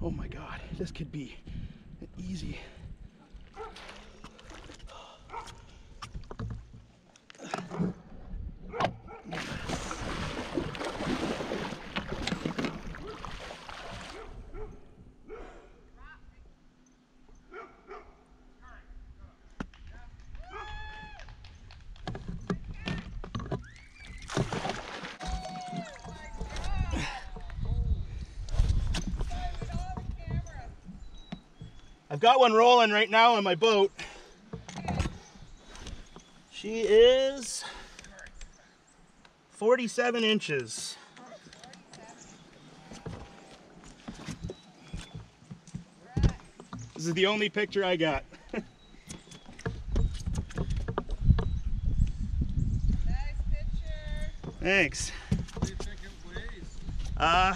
Oh my God, this could be an easy. I've got one rolling right now on my boat. She is 47 inches. This is the only picture I got. Nice picture. Thanks. What you think it weighs? Uh,